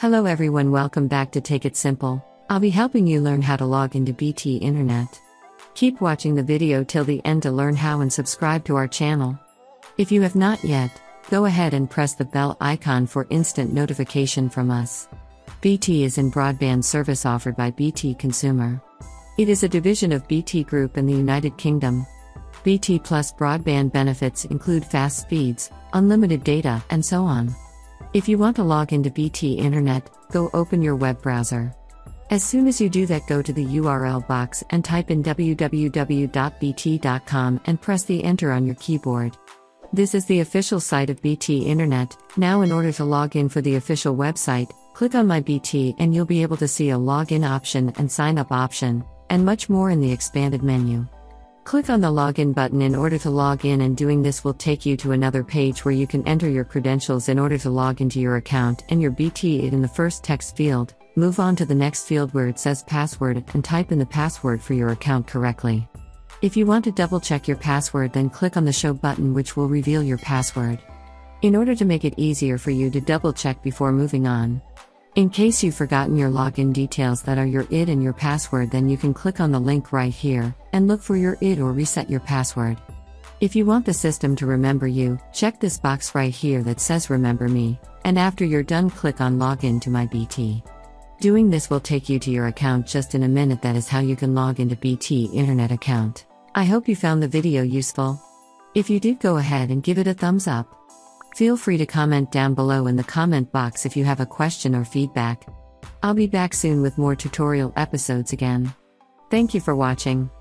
Hello everyone, welcome back to Tech It Simple. I'll be helping you learn how to log into BT Internet. Keep watching the video till the end to learn how and subscribe to our channel. If you have not yet, go ahead and press the bell icon for instant notification from us. BT is in broadband service offered by BT Consumer. It is a division of BT Group in the United Kingdom. BT Plus broadband benefits include fast speeds, unlimited data, and so on. If you want to log into BT Internet, go open your web browser. As soon as you do that, go to the URL box and type in www.bt.com and press the enter on your keyboard. This is the official site of BT Internet. Now, in order to log in for the official website, click on My BT and you'll be able to see a login option and sign up option, and much more in the expanded menu. Click on the login button in order to log in, and doing this will take you to another page where you can enter your credentials in order to log into your account and your BT in the first text field. Move on to the next field where it says password and type in the password for your account correctly. If you want to double check your password, then click on the show button, which will reveal your password. In order to make it easier for you to double check before moving on, in case you've forgotten your login details that are your ID and your password, then you can click on the link right here and look for your ID or reset your password. If you want the system to remember you, check this box right here that says Remember Me, and after you're done, click on Login to My BT. Doing this will take you to your account just in a minute. That is how you can log into BT Internet account. I hope you found the video useful. If you did, go ahead and give it a thumbs up. Feel free to comment down below in the comment box if you have a question or feedback. I'll be back soon with more tutorial episodes again. Thank you for watching.